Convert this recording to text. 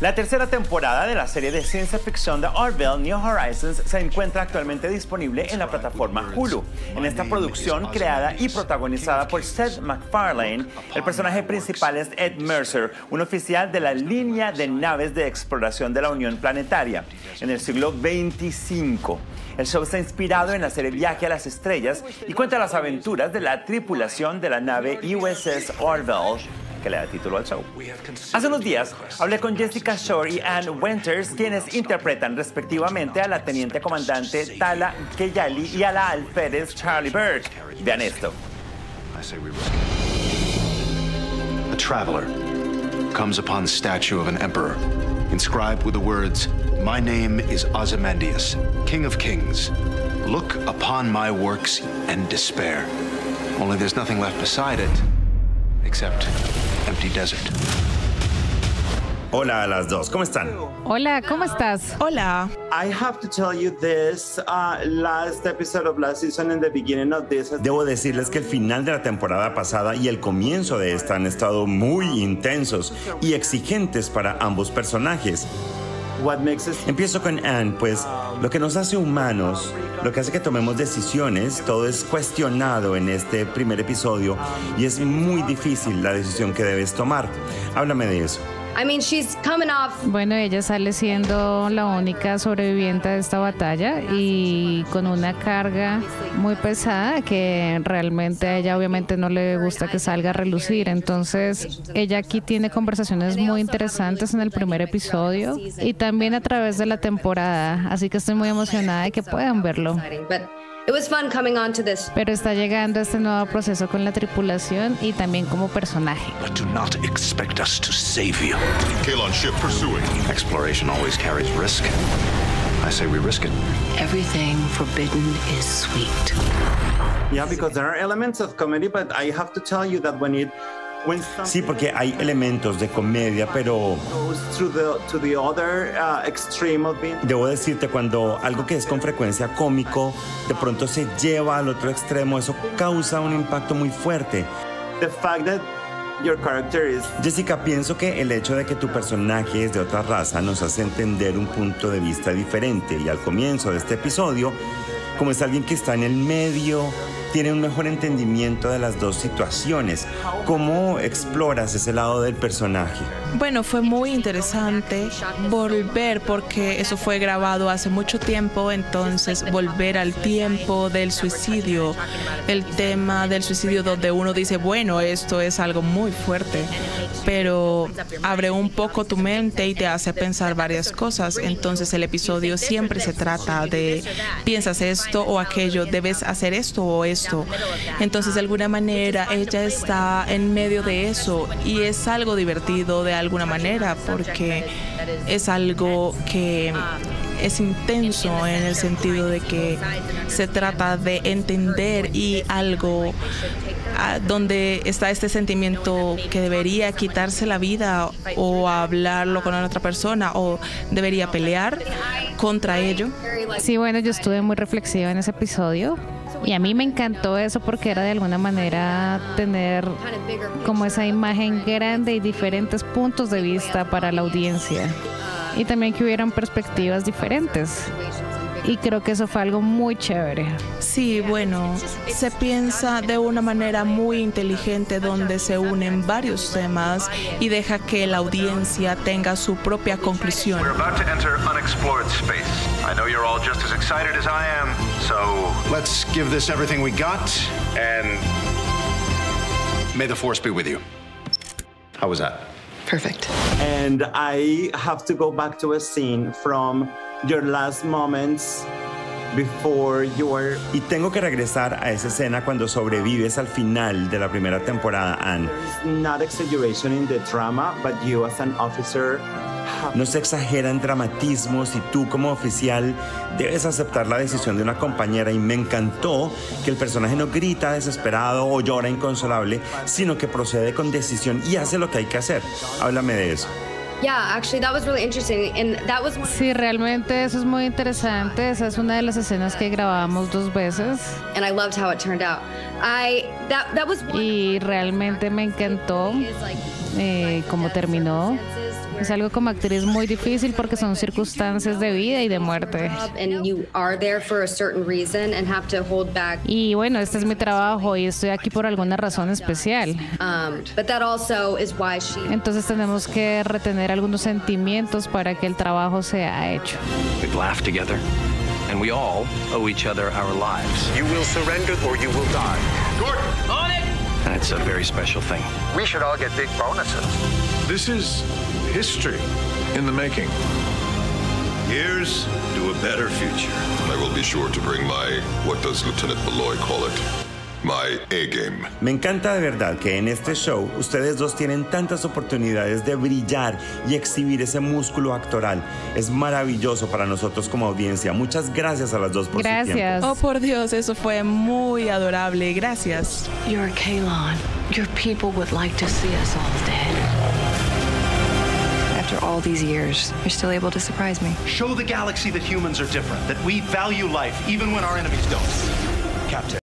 La tercera temporada de la serie de ciencia ficción de Orville New Horizons se encuentra actualmente disponible en la plataforma Hulu. En esta producción, creada y protagonizada por Seth MacFarlane, el personaje principal es Ed Mercer, un oficial de la línea de naves de exploración de la Unión Planetaria en el siglo 25. El show está inspirado en la serie Viaje a las Estrellas y cuenta las aventuras de la tripulación de la nave USS Orville que le da título al show. Hace unos días hablé con Jessica Shore y Ann Winters, quienes interpretan respectivamente a la teniente comandante Tala Keyali y a la alférez Charlie Burke. Vean esto. A traveler comes upon the statue of an emperor, inscribed with the words, My name is Ozymandias, King of Kings. Look upon my works and despair. Only there's nothing left beside it except empty desert. Hola a las dos, ¿cómo están? Hola, ¿cómo estás? Hola. I have to tell you this uh, last episode of last season and the beginning of this. Debo decirles que el final de la temporada pasada y el comienzo de esta han estado muy intensos y exigentes para ambos personajes. Empiezo con Anne, pues lo que nos hace humanos, lo que hace que tomemos decisiones, todo es cuestionado en este primer episodio y es muy difícil la decisión que debes tomar. Háblame de eso. I mean, she's coming off. Bueno, ella sale siendo la única sobreviviente de esta batalla y con una carga muy pesada que realmente a ella obviamente no le gusta que salga a relucir. Entonces, ella aquí tiene conversaciones muy interesantes en el primer episodio y también a través de la temporada. Así que estoy muy emocionada de que puedan verlo. But it was fun coming on to this. Pero está llegando este nuevo proceso con la tripulación y también como personaje. But do not expect us to save you. Kalon ship pursuing. Exploration always carries risk. I say we risk it. Everything forbidden is sweet. yeah, because there are elements of comedy, but I have to tell you that when it when Sí, porque hay elementos de comedia, pero uh, debo decirte, cuando algo que es con frecuencia cómico de pronto se lleva al otro extremo, eso causa un impacto muy fuerte. the fact that your character is Jessica, pienso que el hecho de que tu personaje es de otra raza nos hace entender un punto de vista diferente y al comienzo de este episodio, como es alguien que está en el medio, tiene un mejor entendimiento de las dos situaciones. ¿Cómo exploras ese lado del personaje? Bueno, fue muy interesante volver porque eso fue grabado hace mucho tiempo, entonces volver al tiempo del suicidio, el tema del suicidio donde uno dice, bueno, esto es algo muy fuerte, pero abre un poco tu mente y te hace pensar varias cosas. Entonces el episodio siempre se trata de, piensas esto o aquello, debes hacer esto o esto. Entonces de alguna manera ella está en medio de eso y es algo divertido de alguna manera porque es algo que es intenso en el sentido de que se trata de entender y algo ah, donde está este sentimiento que debería quitarse la vida o hablarlo con otra persona o debería pelear contra ello. Sí, bueno, yo estuve muy reflexiva en ese episodio y a mí me encantó eso porque era de alguna manera tener como esa imagen grande y diferentes puntos de vista para la audiencia y también que hubieran perspectivas diferentes. Y creo que eso fue algo muy chévere. Sí, bueno, se piensa de una manera muy inteligente donde se unen varios temas y deja que la audiencia tenga su propia conclusión. We're about to enter unexplored space. I know you're all just as excited as I am, so Let's give this everything we got, and may the force be with you. How was that? Perfect. and I have to go back to a scene from your last moments before your Y tengo que regresar a esa escena cuando sobrevives al final de la primera temporada, Anne. not exaggeration in the drama, but you as an officer No se exagera en dramatismos y tú como oficial debes aceptar la decisión de una compañera y me encantó que el personaje no grita desesperado o llora inconsolable, sino que procede con decisión y hace lo que hay que hacer. Háblame de eso. Yeah, actually, that was really interesting, and that was. Sí, realmente eso es muy interesante. Esa es una de las escenas que grabamos dos veces And I loved how it turned out. I that that was. y realmente me encantó eh, cómo terminó. Es algo como actriz muy difícil porque son circunstancias de vida y de muerte. Y bueno, este es mi trabajo y estoy aquí por alguna razón especial. Um, but that also is why she. Entonces tenemos que retener algunos sentimientos para que el trabajo sea hecho. We've laughed together, and we all owe each other our lives. You will surrender or you will die. And it's a very special thing. We should all get big bonuses. This is history in the making. Here's to a better future. I will be sure to bring my, what does Lieutenant Malloy call it? My A-game. Me encanta de verdad que en este show ustedes dos tienen tantas oportunidades de brillar y exhibir ese músculo actoral. Es maravilloso para nosotros como audiencia. Muchas gracias a las dos por su tiempo. Gracias. Oh, por Dios, eso fue muy adorable. Gracias. You're Kalon. Your people would like to see us all dead. After all these years, you're still able to surprise me. Show the galaxy that humans are different, that we value life even when our enemies don't. Captain.